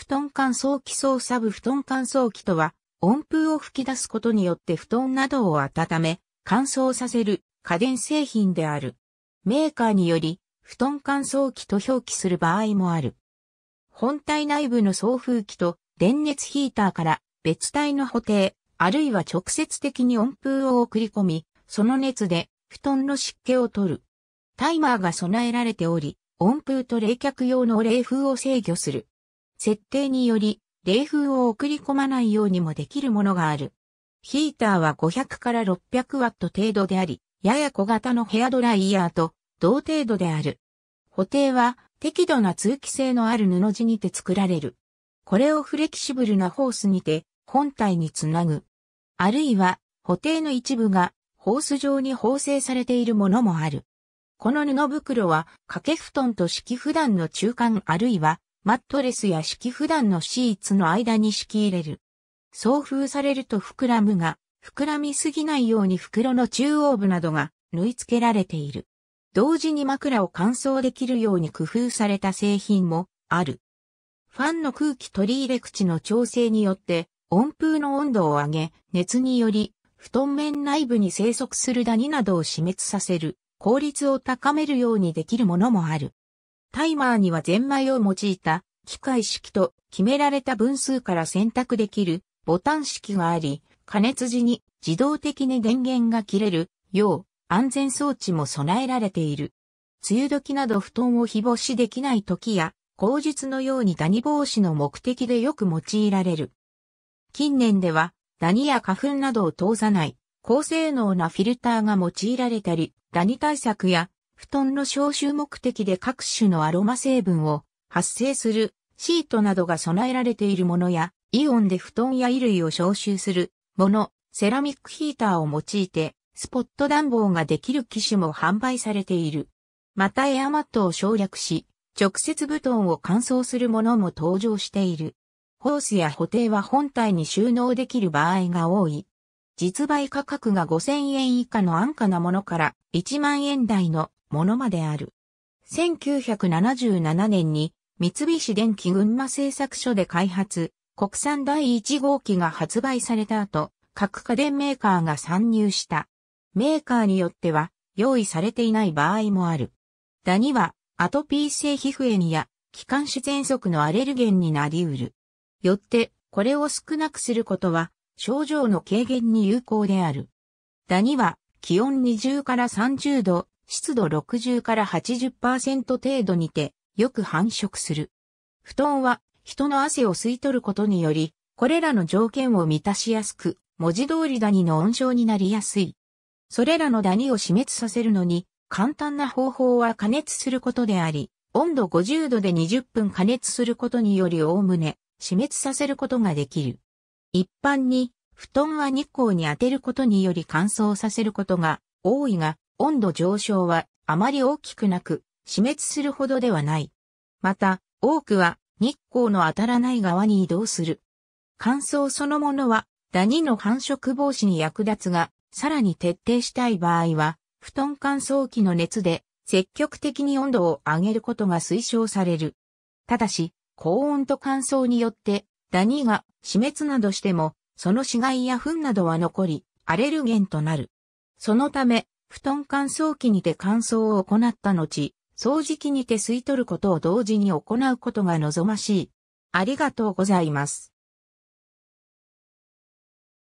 布団乾燥機操作部布団乾燥機とは、温風を吹き出すことによって布団などを温め、乾燥させる家電製品である。メーカーにより、布団乾燥機と表記する場合もある。本体内部の送風機と電熱ヒーターから別体の補定、あるいは直接的に温風を送り込み、その熱で布団の湿気を取る。タイマーが備えられており、温風と冷却用の冷風を制御する。設定により、冷風を送り込まないようにもできるものがある。ヒーターは500から600ワット程度であり、やや小型のヘアドライヤーと同程度である。補定は適度な通気性のある布地にて作られる。これをフレキシブルなホースにて本体につなぐ。あるいは補定の一部がホース状に縫製されているものもある。この布袋は掛け布団と敷き布団の中間あるいはマットレスや敷布団のシーツの間に敷き入れる。送風されると膨らむが、膨らみすぎないように袋の中央部などが縫い付けられている。同時に枕を乾燥できるように工夫された製品もある。ファンの空気取り入れ口の調整によって温風の温度を上げ、熱により布団面内部に生息するダニなどを死滅させる効率を高めるようにできるものもある。タイマーにはゼンマイを用いた機械式と決められた分数から選択できるボタン式があり、加熱時に自動的に電源が切れるよう安全装置も備えられている。梅雨時など布団を日干しできない時や、口述のようにダニ防止の目的でよく用いられる。近年では、ダニや花粉などを通さない、高性能なフィルターが用いられたり、ダニ対策や、布団の消臭目的で各種のアロマ成分を発生するシートなどが備えられているものや、イオンで布団や衣類を消臭するもの、セラミックヒーターを用いてスポット暖房ができる機種も販売されている。またエアマットを省略し、直接布団を乾燥するものも登場している。ホースや補定は本体に収納できる場合が多い。実売価格が5000円以下の安価なものから1万円台のものまである。1977年に三菱電機群馬製作所で開発、国産第1号機が発売された後、各家電メーカーが参入した。メーカーによっては用意されていない場合もある。ダニはアトピー性皮膚炎や気管支喘息のアレルゲンになり得る。よってこれを少なくすることは症状の軽減に有効である。ダニは気温20から30度、湿度60から80%程度にてよく繁殖する。布団は人の汗を吸い取ることにより、これらの条件を満たしやすく、文字通りダニの温床になりやすい。それらのダニを死滅させるのに、簡単な方法は加熱することであり、温度50度で20分加熱することによりおおむね死滅させることができる。一般に、布団は日光に当てることにより乾燥させることが多いが、温度上昇はあまり大きくなく、死滅するほどではない。また、多くは日光の当たらない側に移動する。乾燥そのものはダニの繁殖防止に役立つが、さらに徹底したい場合は、布団乾燥機の熱で積極的に温度を上げることが推奨される。ただし、高温と乾燥によってダニが死滅などしても、その死骸や糞などは残り、アレルゲンとなる。そのため、布団乾燥機にて乾燥を行った後、掃除機にて吸い取ることを同時に行うことが望ましい。ありがとうございます。